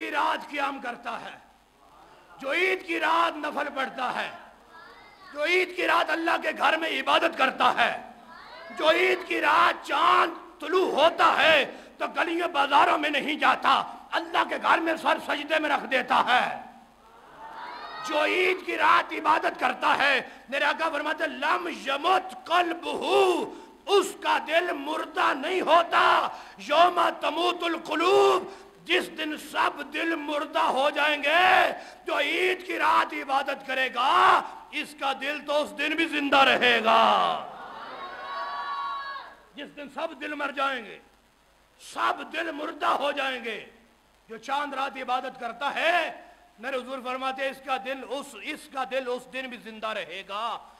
की रात क्याम करता है। जो ईद की रात नफल पढ़ता है, जो ईद की रात अल्लाह के घर में इबादत करता है, जो ईद की रात चाँद तुलू होता है तो गलियों बाजारों में नहीं जाता, अल्लाह के घर में सर सजदे में रख देता है। जो ईद की रात इबादत करता है, मेरे आका फरमाते, लम यमुत कल्बहू, उसका दिल मुर्दा नहीं होता, योमा तमूतुल कुलूब जिस दिन सब दिल मुर्दा हो जाएँगे, जो ईद की रात इबादत करेगा, इसका दिल तो उस दिन भी ज़िंदा रहेगा। जिस दिन सब दिल मर जाएँगे, सब दिल मुर्दा हो जाएँगे, जो चाँद रात इबादत करता है, मेरे हजूर फरमाते इसका दिल उस, इसका दिल उस दिन भी ज़िंदा रहेगा।